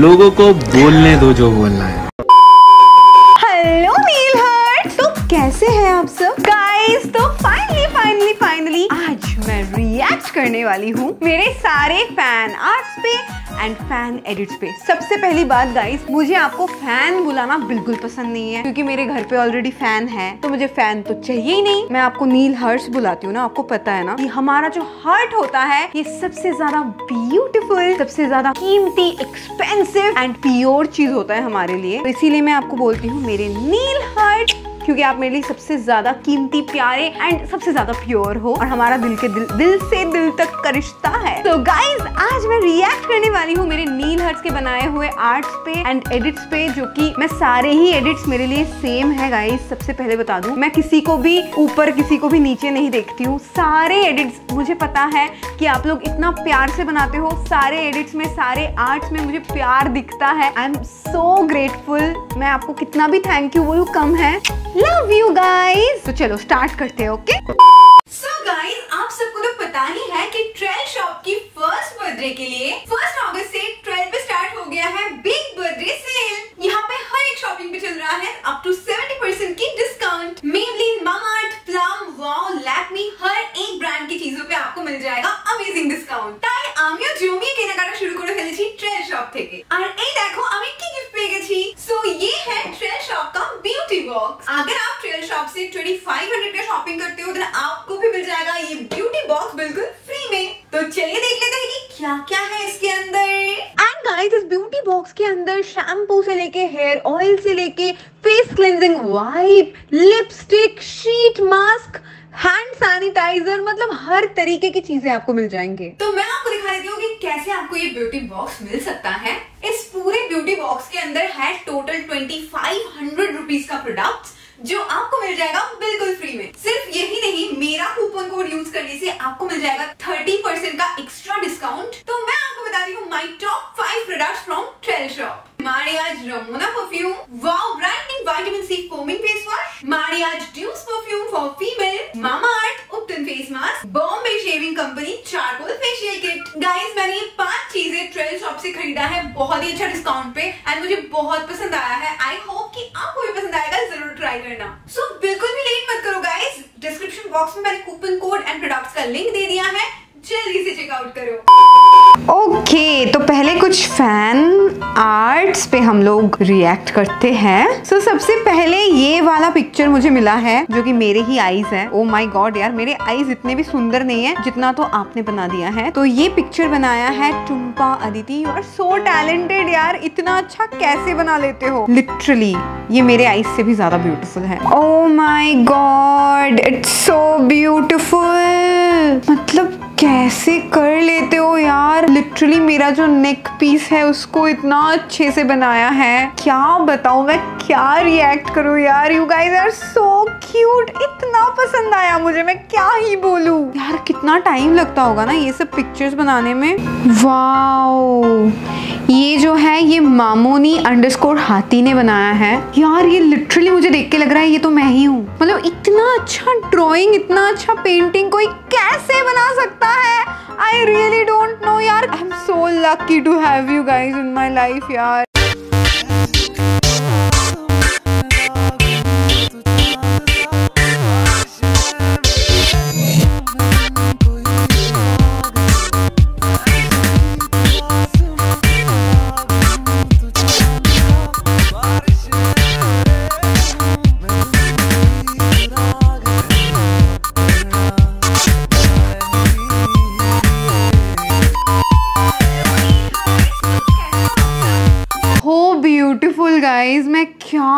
लोगों को बोलने दो जो बोलना है। हेलो नील हर्ट तो कैसे हैं आप सब? करने वाली हूँ मेरे सारे फ़ैन आर्ट्स पे एंड फ़ैन एडिट्स पे। सबसे पहली बात गाइस मुझे आपको फ़ैन बुलाना बिल्कुल पसंद नहीं है, क्योंकि मेरे घर पे ऑलरेडी फ़ैन है तो मुझे फ़ैन तो चाहिए ही नहीं। मैं आपको नील हर्ट्स बुलाती हूँ ना, आपको पता है ना, कि हमारा जो हार्ट होता है, ये सबसे ज़्यादा ब्यूटीफुल सबसे ज़्यादा कीमती एक्सपेंसिव एंड प्योर चीज़ होता है हमारे लिए। तो इसीलिए मैं आपको बोलती हूँ, मेरे नील हर्ट क्योंकि आप मेरे लिए सबसे ज़्यादा कीमती प्यारे एंड सबसे ज़्यादा प्योर हो और हमारा दिल के दिल दिल से दिल तक का रिश्ता है। तो so गाइज़ आज मैं रिएक्ट करने वाली हूँ मेरे नील हर्ट्स के बनाए हुए आर्ट्स पे एंड एडिट्स पे, जो कि मैं सारे ही एडिट्स मेरे लिए सेम है गाइज़ सबसे पहले बता दूँ, मैं किसी को भी ऊपर, किसी को भी नीचे नहीं देखती हूँ। सारे एडिट्स मुझे पता है कि आप लोग इतना प्यार से बनाते हो, सारे एडिट्स में, सारे आर्ट्स में मुझे प्यार दिखता है। आई एम सो ग्रेटफुल मैं आपको कितना भी थैंक यू बोलूँ, कम है। लव यू गाइज़ तो चलो स्टार्ट करते हैं ओके सो गाइज़ आप सबको तो पता ही है कि ट्रेल शॉप की फ़र्स्ट बर्थडे के लिए फ़र्स्ट अगस्त से तो चलिए देख लेते हैं कि क्या क्या है इसके अंदर। एंड गाइस इस ब्यूटी बॉक्स के अंदर शैम्पू से लेके हेयर ऑयल से लेके face cleansing wipe lipstick sheet mask hand sanitiser मतलब हर तरीके की चीज़ें आपको मिल जाएँगे। तो मैं आपको दिखा देती हूँ कि कैसे आपको ये ब्यूटी बॉक्स मिल सकता है। इस पूरे ब्यूटी बॉक्स के अंदर है total twenty five hundred rupees का प्रोडक्ट जो आपको मिल जाएगा बिल्कुल फ्री में। सिर्फ़ यही नहीं, मेरा कूपन कोड यूज़ करने से आपको मिल जाएगा थर्टी परसेंट का एक्स्ट्रा डिस्काउंट तो मैं आपको बता रही हूँ my top five product from Trell shop Mariaj Ramona perfume wow branding vitamin C foaming face wash Mariaj deuce perfume for female mama earth ubtan face mask Bombay shaving company charcoal facial kit guys मैंने पाँच चीज़ें से खरीदा है बहुत ही अच्छा discount पे and मुझे बहुत पसंद आया है। आई होप कि आपको भी पसंद आएगा ज़रूर ट्राई करना। सो so, बिल्कुल भी लेट मत करो गाइस डिस्क्रिप्शन बॉक्स में मैंने कूपन कोड एंड प्रोडक्ट्स का लिंक दे दिया है। जल्दी से चेकआउट करो। ओके तो पहले कुछ फ़ैन आर्ट्स पे हम लोग रिएक्ट करते हैं। सो so, सबसे पहले ये वाला पिक्चर मुझे मिला है जो कि मेरे ही आईज है। ओ माय गॉड यार मेरे आईज इतने भी सुंदर नहीं है जितना तो आपने बना दिया है। तो ये पिक्चर बनाया है Tumpa Aditi you are so talented यार इतना अच्छा कैसे बना लेते हो? लिटरली ये मेरे आईज से भी ज़्यादा ब्यूटीफुल है। ओ my God it's so beautiful मतलब कैसे कर लेते हो यार? लिटरली मेरा जो नेक पीस है, उसको इतना अच्छे से बनाया है। क्या बताऊ मैं? क्या रिएक्ट करू यार? You guys are so cute इतना पसंद आया मुझे, मैं क्या ही बोलू? यार, कितना टाइम लगता होगा ना ये सब पिक्चर्स बनाने में। वाओ ये जो है, ये मामोनी अंडरस्कोर हाथी ने बनाया है। यार, ये लिटरली मुझे देख के लग रहा है, ये तो मैं ही हूँ। मतलब इतना अच्छा ड्राइंग इतना अच्छा पेंटिंग कोई कैसे बना सकता है? आई रियली डोंट नो यार। I am so lucky to have you guys in my life यार।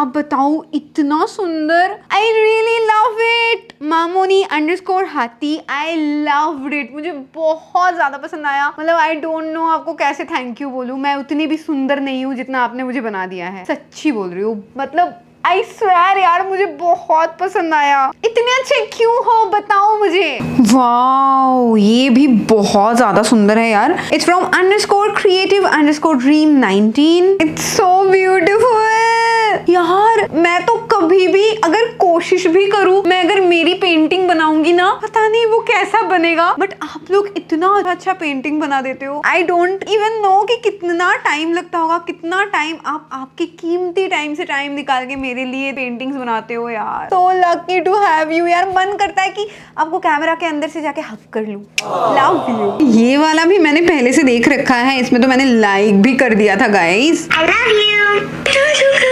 क्या बताऊँ इतना सुंदर। I really love it Mamoni underscore हाथी आई लव इट मुझे बहुत ज़्यादा पसंद आया। मतलब आई डोंट नो आपको कैसे थैंक यू बोलूँ। मैं उतनी भी सुंदर नहीं हूँ जितना आपने मुझे बना दिया है। सच्ची बोल रही हूँ। मतलब आई स्वेर यार, मुझे बहुत पसंद आया। इतने अच्छे क्यों हो, बताओ मुझे। वाओ ये भी बहुत ज़्यादा सुंदर है यार। It's from underscore creative underscore dream 19 it's so beautiful यार मैं तो कभी भी अगर कोशिश भी करूँ मैं अगर मेरी पेंटिंग बनाऊँगी ना पता नहीं वो कैसा बनेगा। बट आप लोग इतना अच्छा पेंटिंग बना देते हो। आई डोंट इवन नो कि कितना टाइम लगता होगा कितना टाइम आप आपके कीमती टाइम से टाइम निकाल के मेरे लिए पेंटिंग्स बनाते हो यार। So lucky to have you यार मन करता है कि आपको कैमरा के अंदर से जाके हक कर लूँ। लव यू ये वाला भी मैंने पहले से देख रखा है इसमें तो मैंने लाइक भी कर दिया था गाइस तुम मिले या तो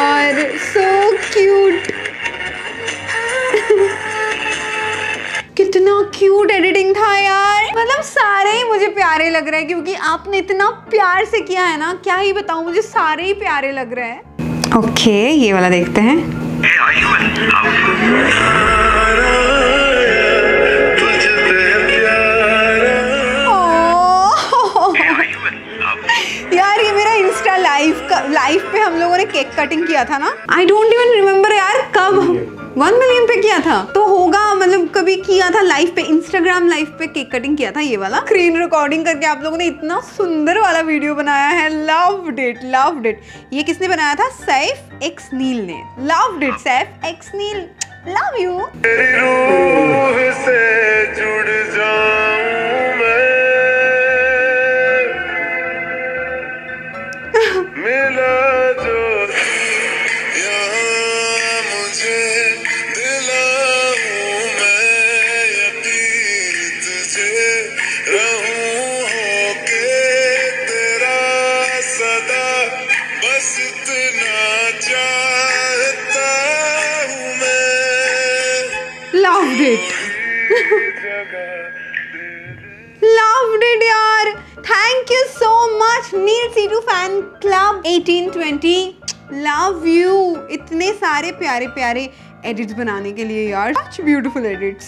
मुझे प्यारे लग रहे हैं क्योंकि आपने इतना प्यार से किया है ना क्या ही बताऊँ मुझे सारे ही प्यारे लग रहे हैं। ओके okay, ये वाला देखते हैं। ओह। यार ये मेरा इंस्टा लाइव का लाइव पे हम लोगों ने केक कटिंग किया था ना। आई डोंट इवन रिमेम्बर यार कब। वन मिलियन पे किया था। तो होगा मतलब कभी किया था लाइव पे इंस्टाग्राम लाइव पे केक कटिंग किया था ये वाला? स्क्रीन रिकॉर्डिंग करके आप लोगों ने इतना सुंदर वाला वीडियो बनाया है। लव डिट लव डिट ये किसने बनाया था? सैफ एक्स नील ने। Love डिट Saif X Neel love you से जुड़ thank you so much Neel C two fan club 1820 love you इतने सारे प्यारे प्यारे एडिट्स बनाने के लिए यार। Such beautiful edits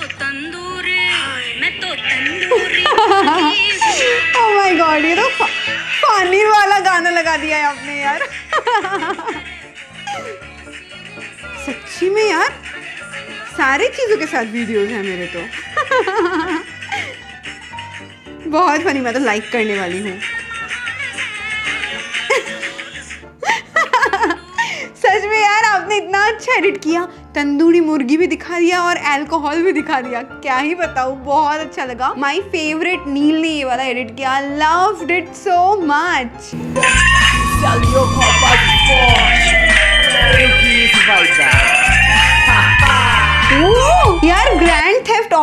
oh my God ये तो पानी वाला गाना लगा दिया है आपने यार। सच्ची में यार सारी चीज़ों के साथ वीडियोस हैं मेरे तो। बहुत फनी मैं तो लाइक करने वाली हूँ। सच में यार आपने इतना अच्छा एडिट किया। तंदूरी मुर्गी भी दिखा दिया और अल्कोहल भी दिखा दिया। क्या ही बताऊँ बहुत अच्छा लगा। माय फेवरेट नील ने ये वाला एडिट किया। लव इट सो मच यार ग्रैंड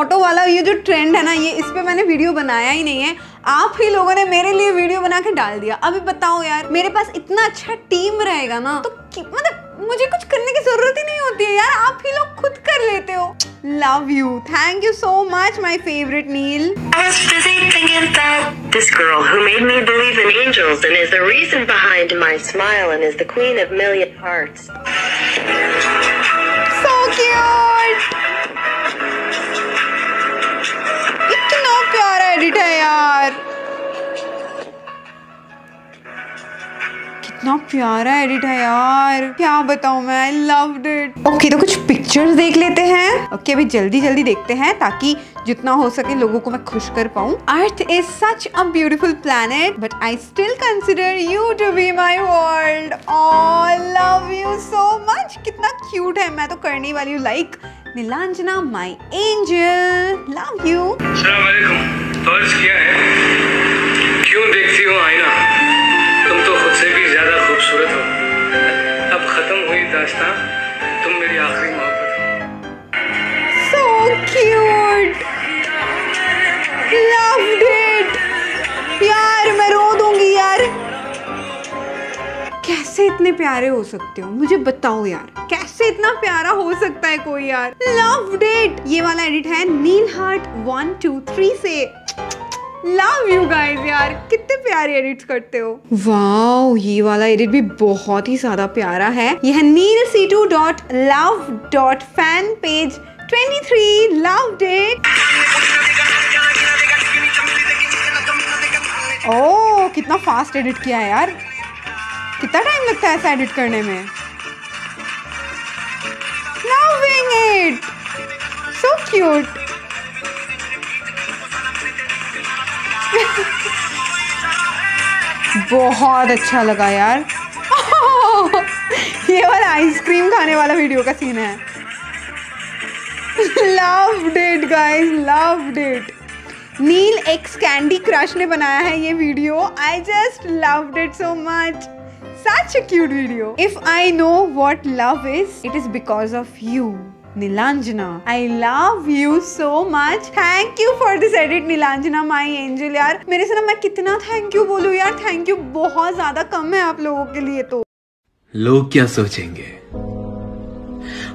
ऑटो वाला ये जो ट्रेंड है ना ये इस पे मैंने वीडियो बनाया ही नहीं है। आप ही लोगों ने मेरे लिए वीडियो बना के डाल दिया। अभी बताओ यार मेरे पास इतना अच्छा टीम रहेगा ना तो मतलब मुझे कुछ करने की ज़रूरत ही नहीं होती है यार। आप ही लोग खुद कर लेते हो। Love you thank you so much my favourite Neel I was busy thinking about this girl who made me believe in angels and is the reason behind my smile and is the queen of million hearts. So cute edit है यार। कितना प्यारा edit है यार। क्या बताऊँ मैं I loved it okay तो कुछ पिक्चर्स देख लेते हैं। ओके okay, अभी जल्दी जल्दी देखते हैं ताकि जितना हो सके लोगों को मैं खुश कर पाऊँ। Earth is such a beautiful planet but I still consider you to be my world love you so much कितना क्यूट है मैं तो करने वाली हूँ। Like Neelanjana my angel love you फ़र्ज़ क्या है, क्यों देखती हो आईना? तुम तो खुद से भी ज़्यादा खूबसूरत हो। अब खत्म हुई दास्तां तुम मेरी आखिरी मोहब्बत हो। So cute. Loved it यार, मैं रो दूँगी यार। कैसे इतने प्यारे हो सकते हो? मुझे बताओ यार, कैसे इतना प्यारा हो सकता है कोई यार। Loved it ये वाला एडिट है Neel heart one two three से। लव यू गाइस यार। कितने प्यारे एडिट्स करते हो। वाओ ये वाला एडिट भी बहुत ही ज़्यादा प्यारा है। ये है Neel C two dot love dot fan page 23 loved it ओ कितना फास्ट एडिट किया है यार। कितना टाइम लगता है ऐसा एडिट करने में? सो क्यूट बहुत अच्छा लगा यार। ये वाला आइसक्रीम खाने वाला वीडियो का सीन है। Love date guys love date Neel X candy crush ने बनाया है ये video I just love it so much such a cute video. If i know what love is it is because of you. Neelanjana I love you so much thank you for this edit Neelanjana my angel यार मेरे से ना मैं कितना thank you बोलूँ यार? Thank you बहुत ज़्यादा कम है आप लोगों के लिए तो। लोग क्या सोचेंगे?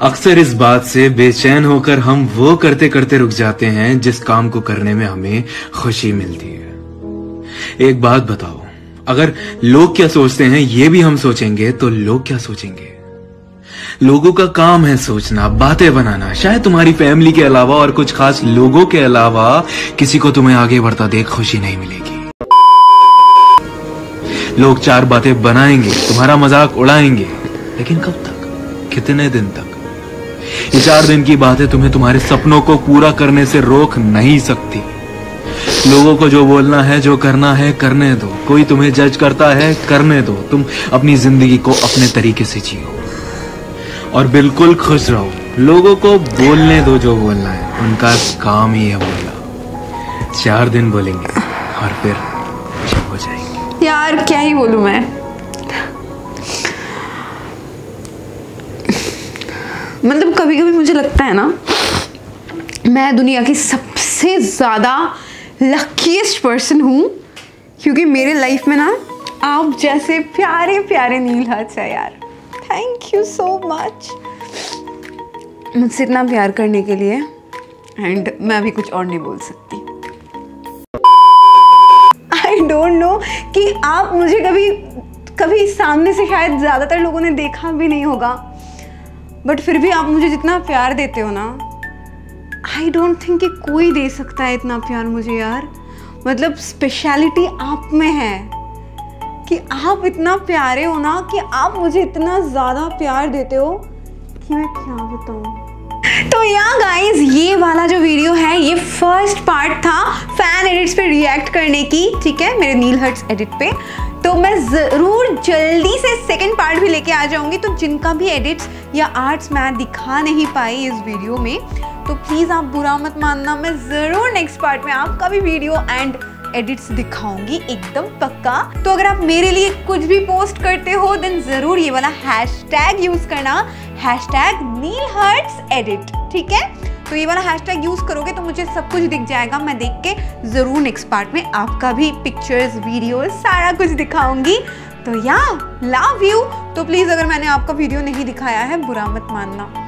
अक्सर इस बात से बेचैन होकर हम वो करते करते रुक जाते हैं जिस काम को करने में हमें खुशी मिलती है। एक बात बताओ, अगर लोग क्या सोचते हैं ये भी हम सोचेंगे तो लोग क्या सोचेंगे? लोगों का काम है सोचना, बातें बनाना। शायद तुम्हारी फैमिली के अलावा और कुछ खास लोगों के अलावा किसी को तुम्हें आगे बढ़ता देख खुशी नहीं मिलेगी। लोग चार बातें बनाएँगे, तुम्हारा मज़ाक उड़ाएँगे। लेकिन कब तक? कितने दिन तक? ये चार दिन की बातें तुम्हें तुम्हारे सपनों को पूरा करने से रोक नहीं सकती। लोगों को जो बोलना है, जो करना है, करने दो। कोई तुम्हें जज करता है, करने दो। तुम अपनी ज़िंदगी को अपने तरीके से जियो। और बिल्कुल खुश रहो। लोगों को बोलने दो जो बोलना है। उनका काम ही है बोलना। चार दिन बोलेंगे और फिर चुप हो जाएँगे। यार, क्या ही बोलूँ मैं? मतलब कभी कभी मुझे लगता है ना, मैं दुनिया की सबसे ज़्यादा लकीस्ट पर्सन हूँ, क्योंकि मेरे लाइफ में ना आप जैसे प्यारे प्यारे नील हर्ट्स है यार। थैंक यू सो मच मुझसे इतना प्यार करने के लिए। एंड मैं अभी कुछ और नहीं बोल सकती। आई डोंट नो कि आप मुझे कभी कभी सामने से शायद ज़्यादातर लोगों ने देखा भी नहीं होगा। बट फिर भी आप मुझे जितना प्यार देते हो ना आई डोंट थिंक कि कोई दे सकता है इतना प्यार मुझे यार। मतलब स्पेशलिटी आप में है। कि आप इतना प्यारे हो ना कि आप मुझे इतना ज़्यादा प्यार देते हो कि मैं क्या बताऊँ? तो या गाइस ये वाला जो वीडियो है, ये फ़र्स्ट पार्ट था फ़ैन एडिट्स पे रिएक्ट करने की, ठीक है? मेरे नील हर्ट्स एडिट पे। तो मैं ज़रूर जल्दी से सेकंड पार्ट भी लेके आ जाऊँगी। तो जिनका भी एडिट्स या आर्ट्स मैं दिखा नहीं पाई इस वीडियो में तो प्लीज़ आप बुरा मत मानना। मैं ज़रूर नेक्स्ट पार्ट में आपका भी वीडियो एंड एडिट्स दिखाऊँगी, एकदम पक्का। तो अगर आप मेरे लिए कुछ भी पोस्ट करते हो देन ज़रूर ये वाला हैशटैग यूज़ करना। हैशटैग नील हर्ट्स एडिट ठीक है? तो ये वाला हैशटैग यूज़ करोगे तो मुझे सब कुछ दिख जाएगा। मैं देख के ज़रूर नेक्स्ट पार्ट में आपका भी पिक्चर्स वीडियोस सारा कुछ दिखाऊँगी। तो या लव यू तो प्लीज़ अगर मैंने आपका वीडियो नहीं दिखाया है, बुरा मत मानना।